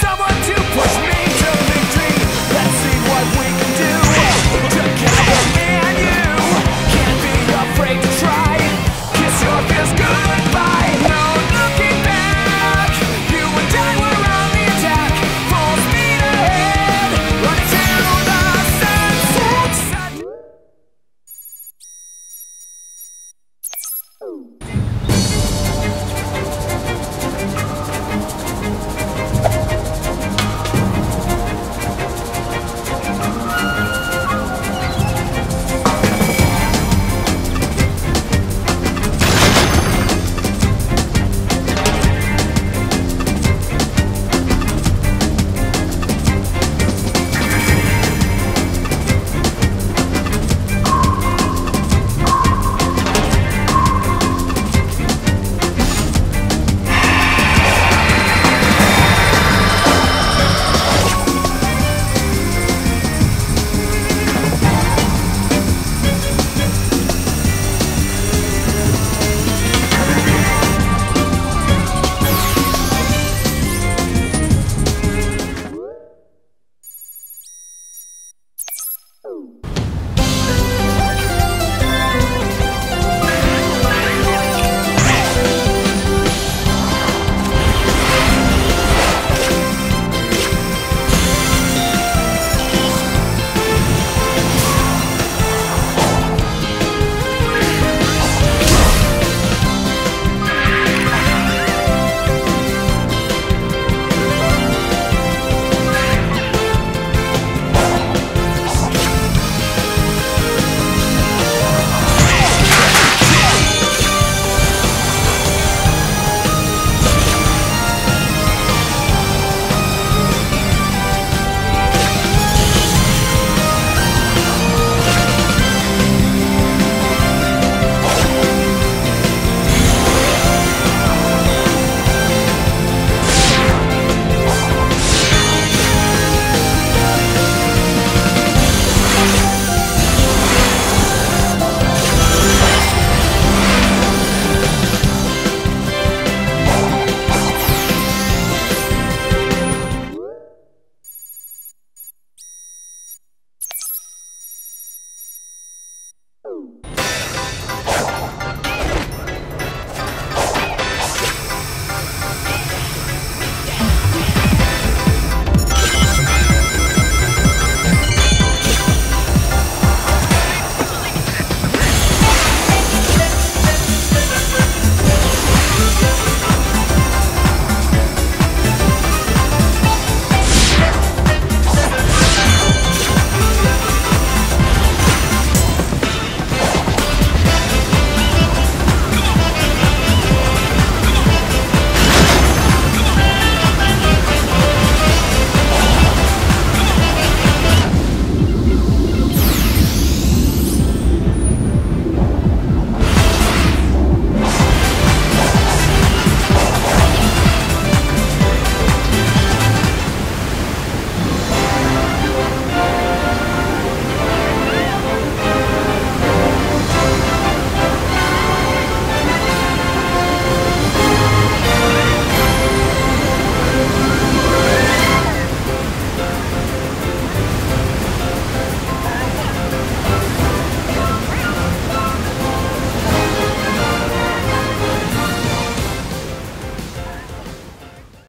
Someone to push me